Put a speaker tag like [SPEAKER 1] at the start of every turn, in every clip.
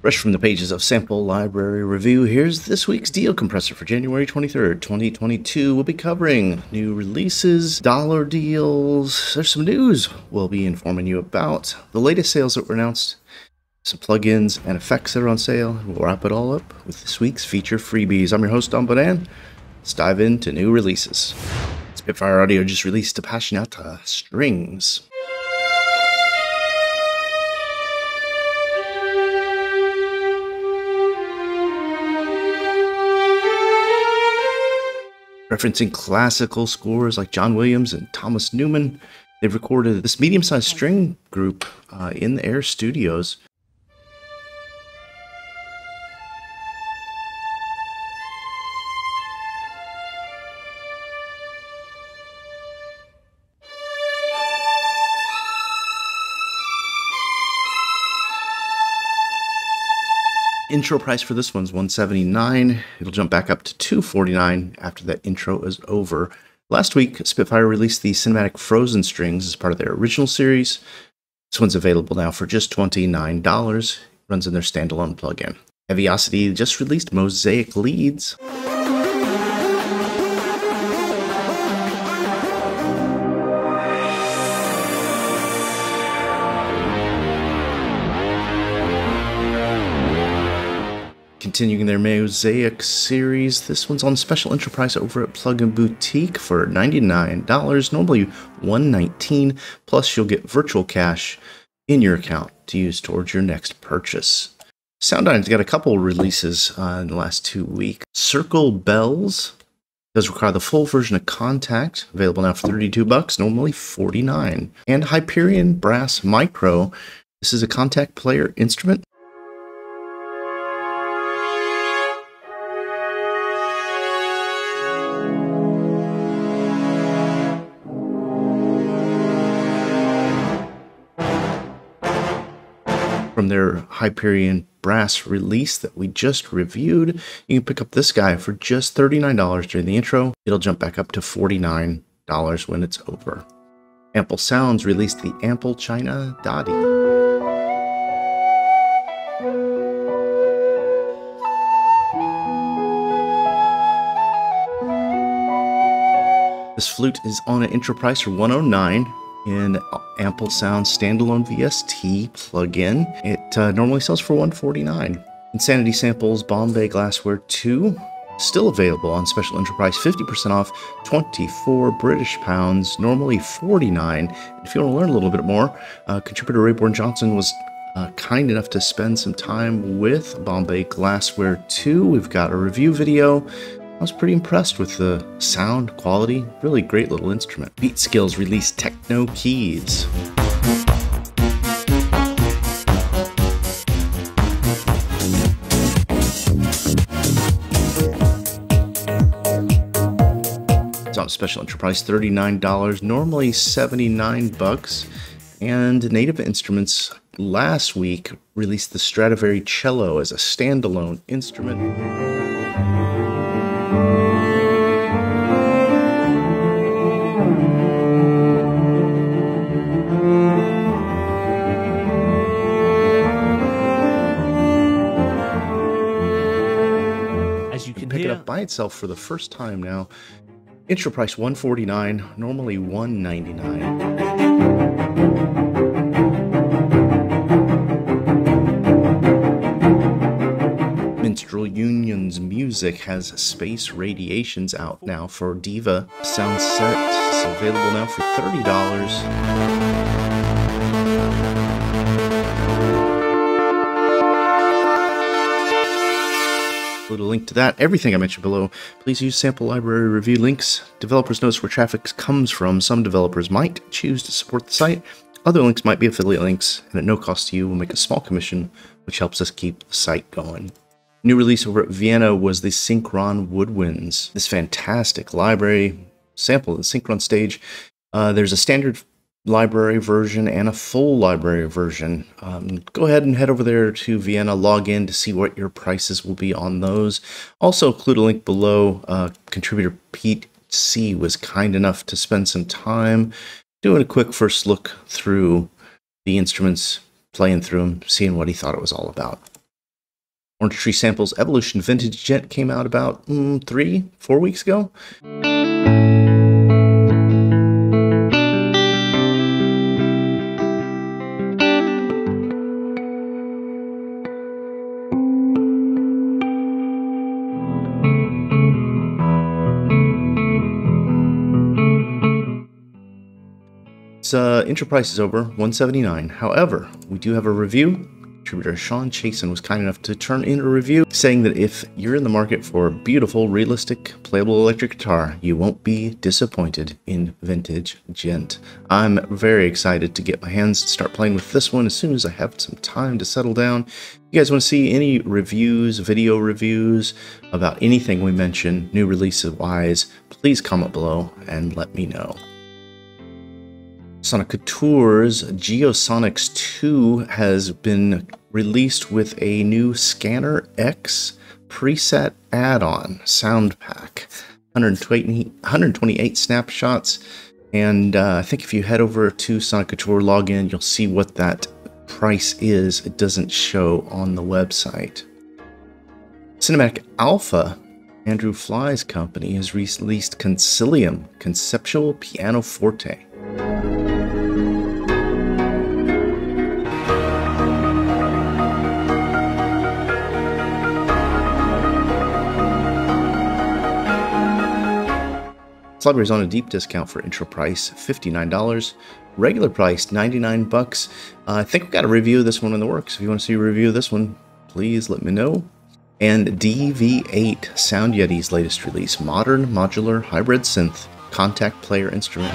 [SPEAKER 1] Fresh from the pages of Sample Library Review, here's this week's deal compressor for January 23rd, 2022. We'll be covering new releases, dollar deals. There's some news we'll be informing you about. The latest sales that were announced, some plugins and effects that are on sale. We'll wrap it all up with this week's feature freebies. I'm your host, Don Bodin. Let's dive into new releases. Spitfire Audio just released Appassionata Strings. Referencing classical scores like John Williams and Thomas Newman, they've recorded this medium sized string group uh, in the Air Studios. Intro price for this one's 179. It'll jump back up to 249 after that intro is over. Last week, Spitfire released the cinematic Frozen strings as part of their original series. This one's available now for just $29. Runs in their standalone plugin. Heavyocity just released Mosaic Leads. Continuing their Mosaic series, this one's on special intro price over at Plugin Boutique for $99, normally $119, plus you'll get virtual cash in your account to use towards your next purchase. Soundiron's got a couple releases uh, in the last two weeks. Circle Bells does require the full version of Kontakt, available now for 32 bucks, normally 49. And Hyperion Brass Micro. This is a Kontakt player instrument from their Hyperion brass release that we just reviewed. You can pick up this guy for just $39 during the intro. It'll jump back up to $49 when it's over. Ample Sounds released the Ample China Dadi. This flute is on an intro price for 109 in Ample Sound standalone VST plugin. It uh, normally sells for 149 Insanity Samples Bombay Glassware 2 still available on special Enterprise, 50% off 24 british pounds normally 49 if you want to learn a little bit more uh, contributor rayborn johnson was uh, kind enough to spend some time with bombay glassware 2 we've got a review video I was pretty impressed with the sound quality. Really great little instrument. BeatSkillz released Tekno Keyz. It's on special intro price $39, normally 79 bucks. And Native Instruments last week released the Stradivari Cello as a standalone instrument. By itself for the first time now. Intro price 149, normally 199. Mistral Unizion music has Space Radiations out now for Diva Sound Set. It's available now for $30. Include a link to that, everything I mentioned below. Please use sample library review links. Developers notice where traffic comes from. Some developers might choose to support the site. Other links might be affiliate links, and at no cost to you, we'll make a small commission, which helps us keep the site going. New release over at Vienna was the Synchron Woodwinds. This fantastic library sample the Synchron stage. Uh, there's a standard library version and a full library version. Um, go ahead and head over there to Vienna, log in to see what your prices will be on those. Also, include a link below. Uh, contributor Pete C was kind enough to spend some time doing a quick first look through the instruments, playing through them, seeing what he thought it was all about. Orange Tree Samples Evolution Vintage Gent came out about mm, three, four weeks ago. Intro price is over 179 However, we do have a review contributor Sean Chasen was kind enough to turn in a review saying that if you're in the market for a beautiful, realistic, playable electric guitar, you won't be disappointed in Vintage Gent. I'm very excited to get my hands start playing with this one as soon as I have some time to settle down. If you guys want to see any reviews, video reviews about anything we mention, new releases wise, please comment below and let me know. Soniccouture's Geosonics 2 has been released with a new Scanner X preset add-on sound pack. 120, 128 snapshots, and uh, I think if you head over to Sonic Couture login, you'll see what that price is. It doesn't show on the website. Cinematic Alpha Andrew Fly's company has released Concilium Conceptual Pianoforte. Is on a deep discount for intro price, $59. Regular price, 99 bucks. Uh, I think we got a review of this one in the works. If you want to see a review of this one, please let me know. And DV8, Sound Yeti's latest release, modern modular hybrid synth Kontakt player instrument.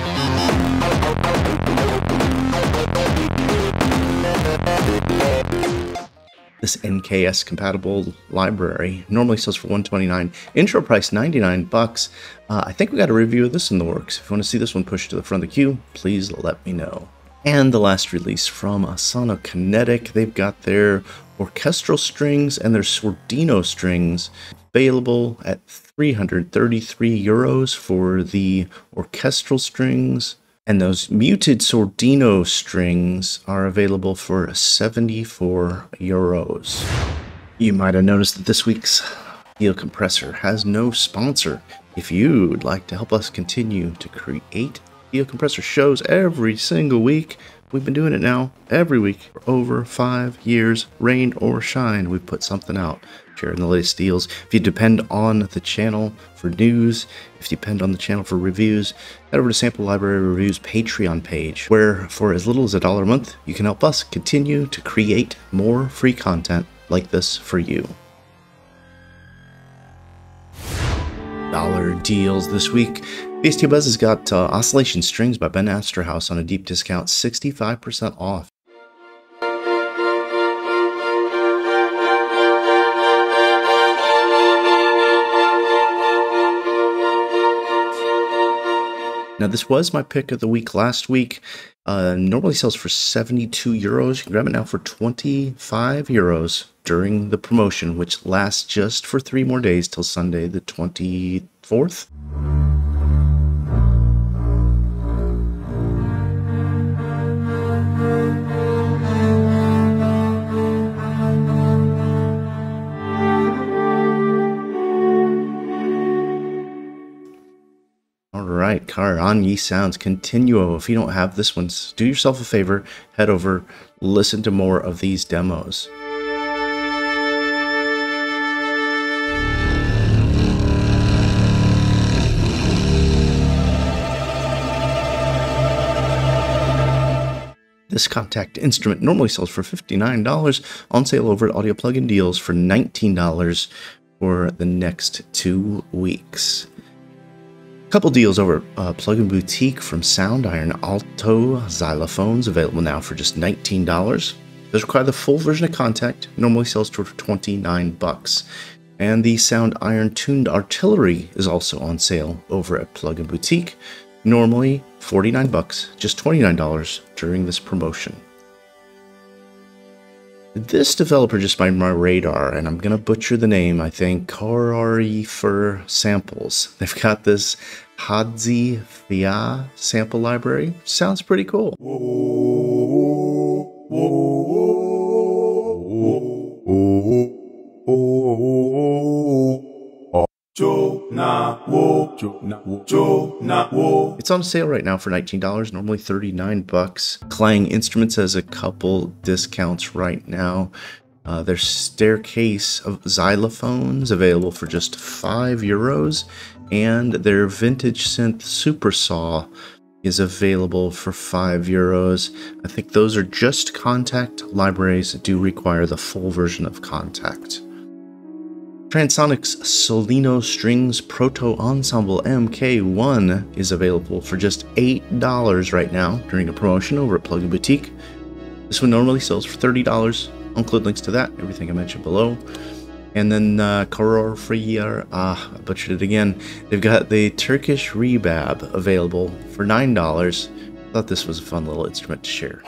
[SPEAKER 1] This NKS compatible library normally sells for 129 intro price 99 bucks. Uh, I think we got a review of this in the works. If you want to see this one pushed to the front of the queue, please let me know. And the last release from a Sonokinetic, they've got their orchestral strings and their Sordino strings available at 333 euros for the orchestral strings and those muted Sordino strings are available for 74 euros. You might have noticed that this week's Deal Compressor has no sponsor. If you'd like to help us continue to create Deal Compressor shows every single week, we've been doing it now every week for over five years, rain or shine, we've put something out sharing the latest deals. If you depend on the channel for news, if you depend on the channel for reviews, head over to Sample Library Reviews Patreon page, where for as little as a dollar a month, you can help us continue to create more free content like this for you. Dollar deals this week. VST Buzz has got uh, Oscillation Strings by Ben Osterhouse on a deep discount, 65% off. Now, this was my pick of the week last week. Uh, normally sells for 72 euros. You can grab it now for 25 euros during the promotion, which lasts just for three more days till Sunday, the 24th. On Ye Sounds Continuo. If you don't have this one, do yourself a favor, head over, listen to more of these demos. This Kontakt instrument normally sells for $59, on sale over at Audio Plugin Deals for $19 for the next two weeks couple deals over at uh, Plugin Boutique from Soundiron Alto xylophones available now for just $19. Those require the full version of Kontakt, normally sells for 29 bucks. And the Soundiron Tuned Artillery is also on sale over at Plugin Boutique, normally 49 bucks, just $29 during this promotion. This developer just by my radar, and I'm going to butcher the name, I think, Karari for samples. They've got this Hadzi Fia sample library. Sounds pretty cool. It's on sale right now for $19, normally 39 bucks. Clang Instruments has a couple discounts right now. Uh, their staircase of xylophones available for just 5 euros, and their vintage synth super saw is available for 5 euros. I think those are just Kontakt libraries do require the full version of Kontakt. Transonic's Solino Strings Proto Ensemble MK1 is available for just $8 right now during a promotion over at Plugin Boutique. This one normally sells for $30. I'll include links to that, everything I mentioned below. And then uh, Koror Friyar, ah, I butchered it again. They've got the Turkish Rebab available for $9. I Thought this was a fun little instrument to share.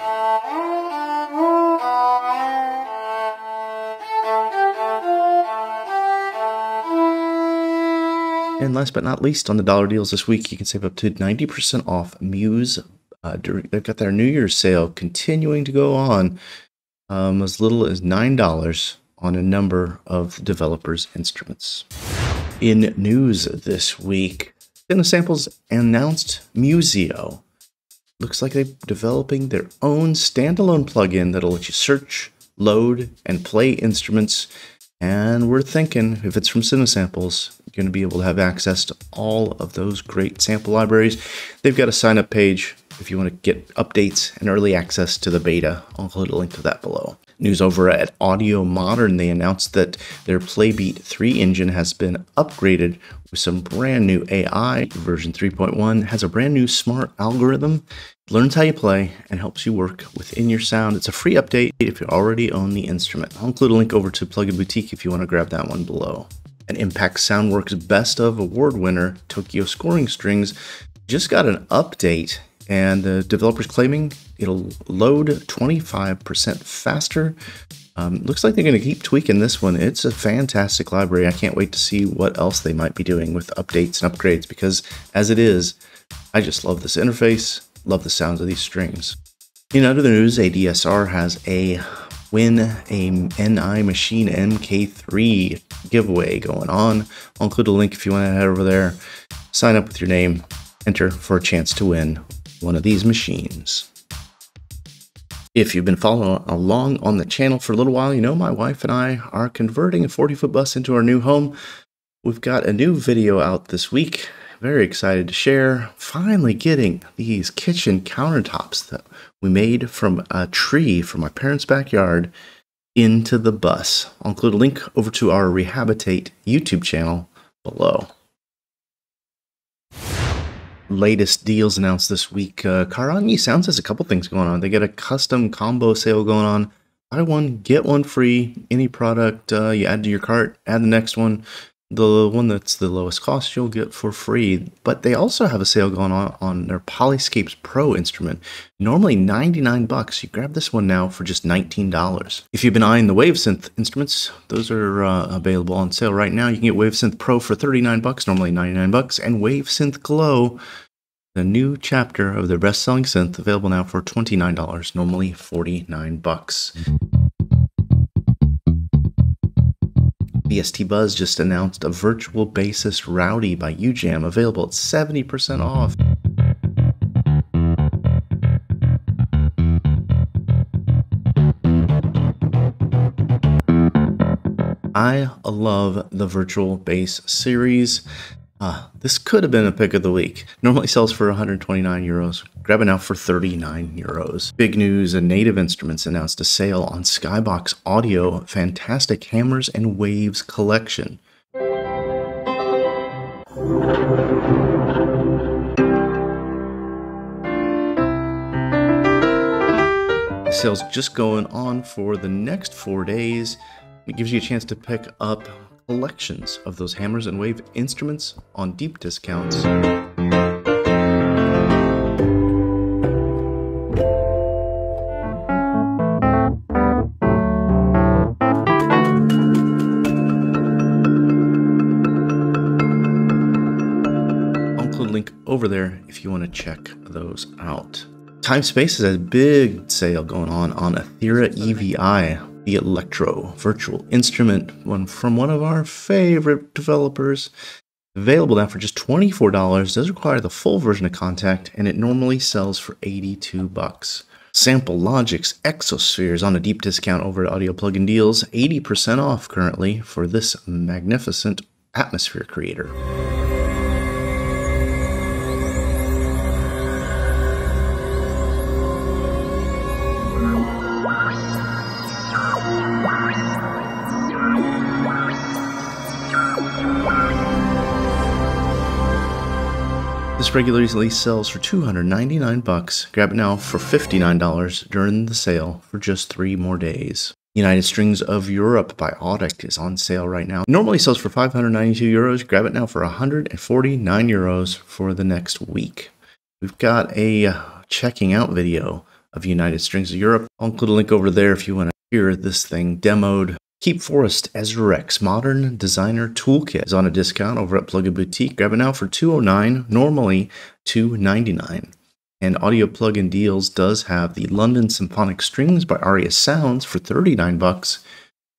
[SPEAKER 1] And last but not least, on the dollar deals this week, you can save up to 90% off Muse. Uh, they've got their New Year's sale continuing to go on um, as little as $9 on a number of developers' instruments. In news this week, Cinesamples announced Musio. Looks like they're developing their own standalone plugin that'll let you search, load, and play instruments. And we're thinking, if it's from Cinesamples, you're going to be able to have access to all of those great sample libraries. They've got a sign up page if you want to get updates and early access to the beta. I'll include a link to that below. News over at Audio Modern, they announced that their Playbeat 3 engine has been upgraded with some brand new AI. Version 3.1 has a brand new smart algorithm, learns how you play, and helps you work within your sound. It's a free update if you already own the instrument. I'll include a link over to Plugin Boutique if you want to grab that one below. An Impact Soundworks Best of Award winner, Tokyo Scoring Strings, just got an update and the developer's claiming it'll load 25% faster. Um, looks like they're going to keep tweaking this one. It's a fantastic library. I can't wait to see what else they might be doing with updates and upgrades because, as it is, I just love this interface, love the sounds of these strings. In other news, ADSR has a win a NI Maschine MK3 giveaway going on. I'll include a link if you want to head over there, sign up with your name, enter for a chance to win one of these machines. If you've been following along on the channel for a little while, you know my wife and I are converting a 40 foot bus into our new home. We've got a new video out this week. Very excited to share. Finally getting these kitchen countertops that we made from a tree from my parents' backyard into the bus. I'll include a link over to our Rehabitate YouTube channel below latest deals announced this week. Uh, Karanyi Sounds has a couple things going on. They get a custom combo sale going on. Buy one, get one free. Any product uh, you add to your cart, add the next one. The one that's the lowest cost you'll get for free. But they also have a sale going on on their Polyscapes Pro instrument. Normally 99 bucks. You grab this one now for just $19. If you've been eyeing the WaveSynth instruments, those are uh, available on sale right now. You can get WaveSynth Pro for 39 bucks, normally 99 bucks, and WaveSynth Glow the new chapter of their best-selling synth available now for $29, normally 49 bucks. VST Buzz just announced a virtual bassist Rowdy by UJAM available at 70% off. I love the virtual bass series. Uh, this could have been a pick of the week. Normally sells for 129 euros. Grab it now for 39 euros. Big news, and Native Instruments announced a sale on Skybox Audio Fantastic Hammers and Waves collection. Sales just going on for the next four days. It gives you a chance to pick up collections of those hammers and wave instruments on deep discounts. Time Space has a big sale going on on Athera EVI the Electro virtual instrument, one from one of our favorite developers. Available now for just $24, does require the full version of Kontakt, and it normally sells for 82 bucks. Sample Logic's Exosphere is on a deep discount over at Audio Plugin Deals, 80% off currently for this magnificent atmosphere creator. This regularly sells for 299 bucks. Grab it now for $59 during the sale for just three more days. United Strings of Europe by Auddict is on sale right now. Normally sells for 592 euros. Grab it now for 149 euros for the next week. We've got a uh, checking out video of United Strings of Europe. I'll include a link over there if you want to hear this thing demoed. Keep Forest Ezra Rex Modern Designer Toolkit is on a discount over at Plugin Boutique. Grab it now for 209 normally 299 And Audio Plugin Deals does have the London Symphonic Strings by Aria Sounds for 39 bucks.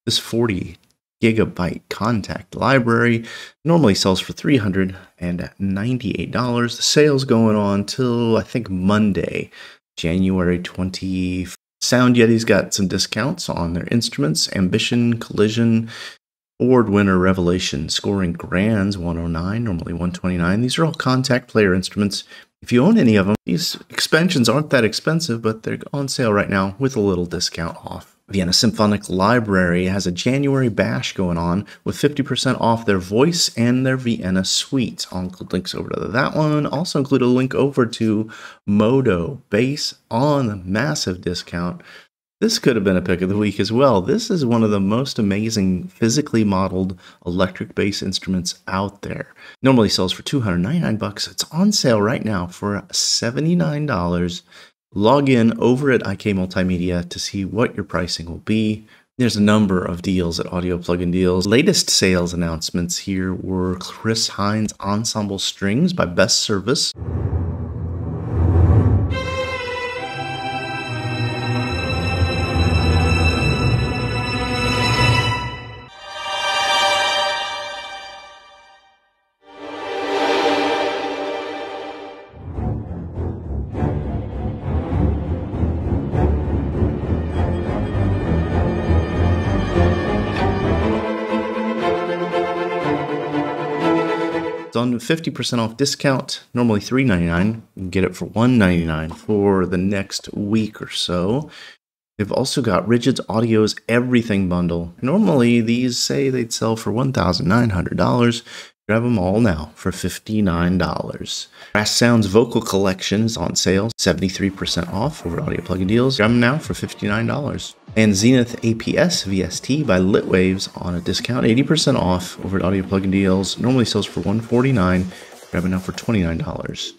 [SPEAKER 1] This 40 gigabyte Kontakt library normally sells for $398. The sale's going on till I think Monday, January 24th. Sound Yeti's got some discounts on their instruments. Ambition, Collision, Award winner Revelation, scoring Grands 109, normally 129. These are all Kontakt player instruments. If you own any of them, these expansions aren't that expensive, but they're on sale right now with a little discount off. Vienna Symphonic Library has a January bash going on with 50% off their voice and their Vienna suite. I'll include links over to that one. Also include a link over to Modo bass on massive discount. This could have been a pick of the week as well. This is one of the most amazing physically modeled electric bass instruments out there. Normally sells for 299 bucks. It's on sale right now for $79 Log in over at IK Multimedia to see what your pricing will be. There's a number of deals at Audio Plugin Deals. Latest sales announcements here were Chris Hein Ensemble Strings by Best Service. 50% off discount, normally $3.99. You can get it for $1.99 for the next week or so. They've also got Rigid's Audio's Everything Bundle. Normally, these say they'd sell for $1,900. Grab them all now for $59. Brass Sounds Vocal Collection is on sale, 73% off over Audio Plugin Deals. Grab them now for $59. And Zenith APS VST by Litwaves on a discount, 80% off over Audio Plugin Deals. Normally sells for $149. Grab it now for $29.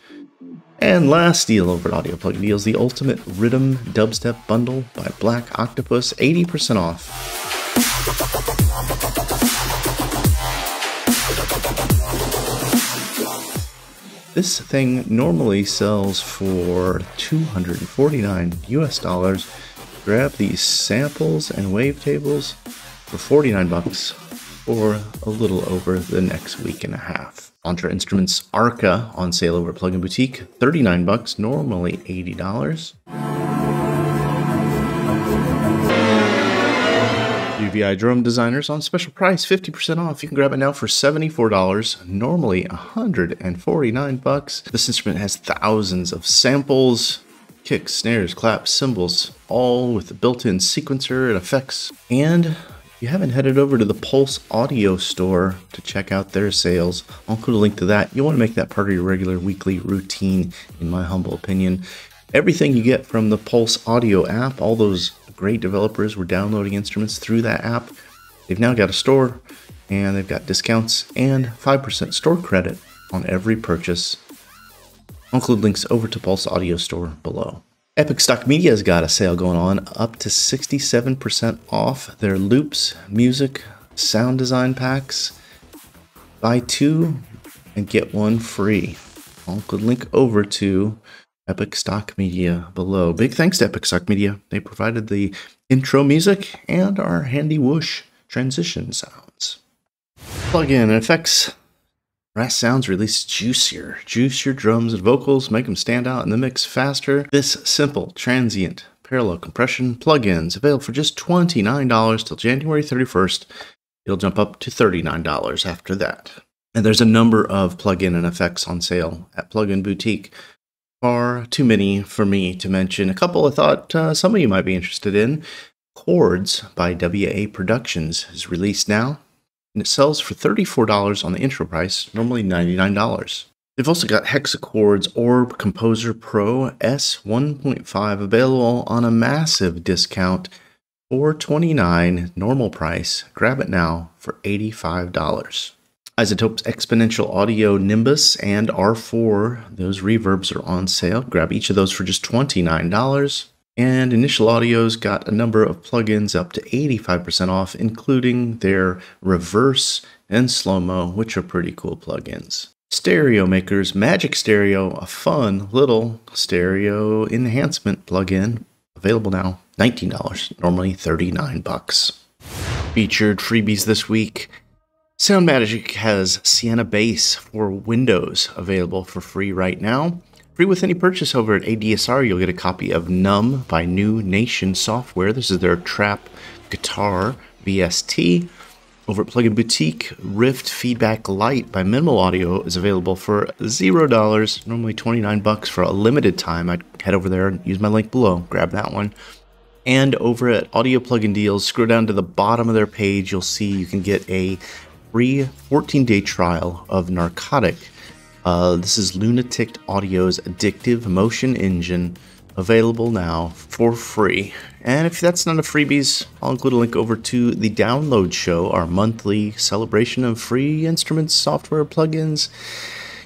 [SPEAKER 1] And last deal over at Audio Plugin Deals, the Ultimate Rhythm Dubstep Bundle by Black Octopus, 80% off. This thing normally sells for 249 US dollars. Grab these samples and wavetables for 49 bucks or a little over the next week and a half. Entra Instruments Arca on sale over Plugin Boutique, 39 bucks, normally $80. UVI drum designers on special price, 50% off. You can grab it now for $74, normally 149 bucks. This instrument has thousands of samples, kicks, snares, claps, cymbals, all with a built-in sequencer and effects. And if you haven't headed over to the Pulse Audio store to check out their sales, I'll include a link to that. You'll want to make that part of your regular weekly routine, in my humble opinion. Everything you get from the Pulse Audio app, all those great developers were downloading instruments through that app. They've now got a store and they've got discounts and 5% store credit on every purchase. I'll include links over to Pulse Audio Store below. Epic Stock Media's got a sale going on up to 67% off their loops, music, sound design packs. Buy two and get one free. I'll include link over to Epic Stock Media below. Big thanks to Epic Stock Media. They provided the intro music and our handy whoosh transition sounds. Plugin and effects Brass sounds release juicier. Juice your drums and vocals, make them stand out in the mix faster. This simple, transient, parallel compression plugins available for just $29 till January 31st. It'll jump up to $39 after that. And there's a number of plugin and effects on sale at Plugin Boutique. Far too many for me to mention. A couple I thought uh, some of you might be interested in. Chords by WA Productions is released now and it sells for $34 on the intro price, normally $99. They've also got Hexachord's Orb Composer Pro S1.5 available on a massive discount, $429 normal price. Grab it now for $85. iZotope's Exponential Audio Nimbus and R4, those reverbs are on sale. Grab each of those for just $29. And Initial Audio's got a number of plugins up to 85% off, including their reverse and slow mo, which are pretty cool plugins. Stereo Maker's Magic Stereo, a fun little stereo enhancement plugin, available now, $19, normally 39 bucks. Featured freebies this week. Sound Magic has Sienna Bass for Windows available for free right now. Free with any purchase over at ADSR, you'll get a copy of Numb by New Nation Software. This is their trap guitar VST. Over at Plugin Boutique, Rift Feedback Lite by Minimal Audio is available for $0, normally 29 bucks for a limited time. I'd head over there and use my link below, grab that one. And over at Audio Plugin Deals, scroll down to the bottom of their page, you'll see you can get a free 14 day trial of Narcotic uh, this is Lunatic Audio's Addictive Motion Engine, available now for free. And if that's not a freebies, I'll include a link over to the Download Show, our monthly celebration of free instruments, software, plugins.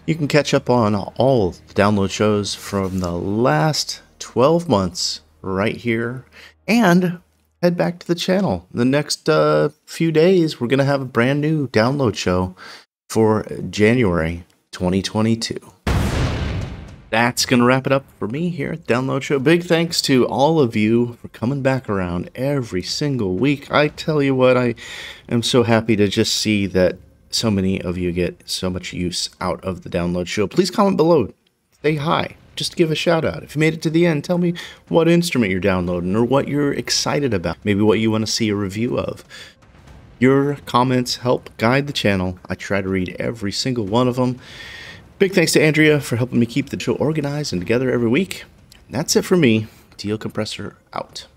[SPEAKER 1] You can catch up on all the download shows from the last 12 months right here and head back to the channel. The next uh, few days, we're going to have a brand new download show for January 2022. That's going to wrap it up for me here at Download Show. Big thanks to all of you for coming back around every single week. I tell you what, I am so happy to just see that so many of you get so much use out of the Download Show. Please comment below. Say hi. Just give a shout out. If you made it to the end, tell me what instrument you're downloading or what you're excited about. Maybe what you want to see a review of. Your comments help guide the channel. I try to read every single one of them. Big thanks to Andrea for helping me keep the show organized and together every week. That's it for me. Deal Compressor out.